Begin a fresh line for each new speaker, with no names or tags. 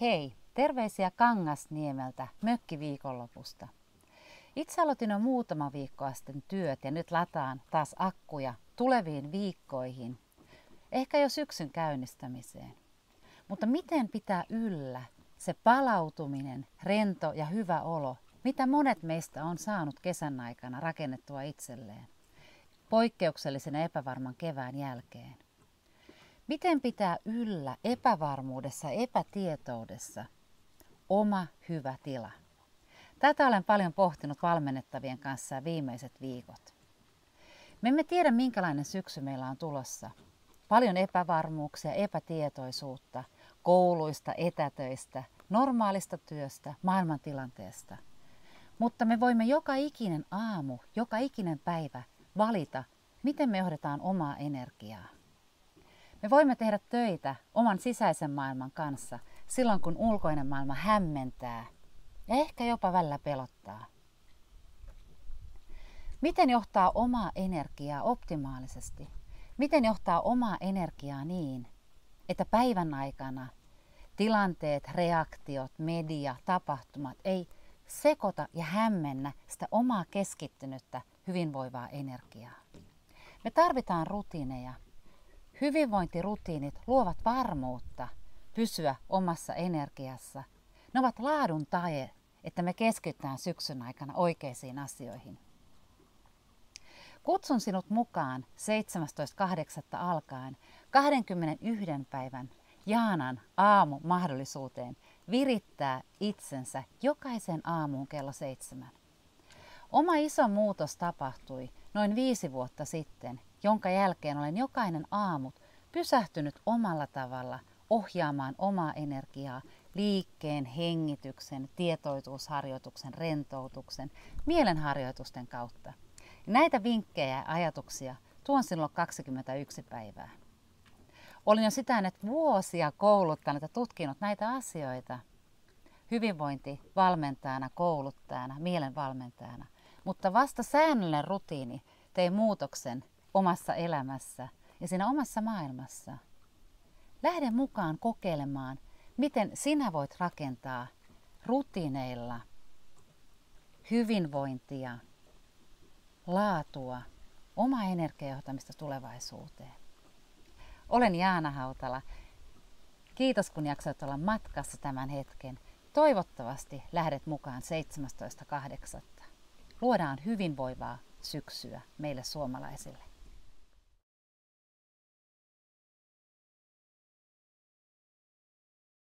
Hei, terveisiä Kangasniemeltä mökkiviikonlopusta. Itse aloitin jo muutama viikko sitten työt ja nyt lataan taas akkuja tuleviin viikkoihin, ehkä jo syksyn käynnistämiseen. Mutta miten pitää yllä se palautuminen, rento ja hyvä olo, mitä monet meistä on saanut kesän aikana rakennettua itselleen, poikkeuksellisen epävarman kevään jälkeen? Miten pitää yllä epävarmuudessa, epätietoudessa oma hyvä tila? Tätä olen paljon pohtinut valmennettavien kanssa viimeiset viikot. Me emme tiedä, minkälainen syksy meillä on tulossa. Paljon epävarmuuksia, epätietoisuutta, kouluista, etätöistä, normaalista työstä, maailmantilanteesta. Mutta me voimme joka ikinen aamu, joka ikinen päivä valita, miten me johdetaan omaa energiaa. Me voimme tehdä töitä oman sisäisen maailman kanssa silloin, kun ulkoinen maailma hämmentää ja ehkä jopa välillä pelottaa. Miten johtaa omaa energiaa optimaalisesti? Miten johtaa omaa energiaa niin, että päivän aikana tilanteet, reaktiot, media, tapahtumat ei sekota ja hämmennä sitä omaa keskittynyttä hyvinvoivaa energiaa. Me tarvitaan rutiineja, Hyvinvointirutiinit luovat varmuutta pysyä omassa energiassa. Ne ovat laadun tae, että me keskitytään syksyn aikana oikeisiin asioihin. Kutsun sinut mukaan 17.8. alkaen 21 päivän Jaanan aamu mahdollisuuteen virittää itsensä jokaisen aamuun kello seitsemän. Oma iso muutos tapahtui noin viisi vuotta sitten jonka jälkeen olen jokainen aamut pysähtynyt omalla tavalla ohjaamaan omaa energiaa liikkeen, hengityksen, tietoisuusharjoituksen, rentoutuksen, mielenharjoitusten kautta. Näitä vinkkejä ja ajatuksia tuon sinulle 21 päivää. Olin jo sitä että vuosia kouluttanut ja tutkinut näitä asioita hyvinvointivalmentajana, kouluttajana, mielenvalmentajana. Mutta vasta säännöllinen rutiini tei muutoksen omassa elämässä ja siinä omassa maailmassa. Lähde mukaan kokeilemaan, miten sinä voit rakentaa rutiineilla hyvinvointia, laatua, omaa energiajohtamista tulevaisuuteen. Olen Jaana Hautala. Kiitos kun jaksoit olla matkassa tämän hetken. Toivottavasti lähdet mukaan 17.8. Luodaan hyvinvoivaa syksyä meille suomalaisille.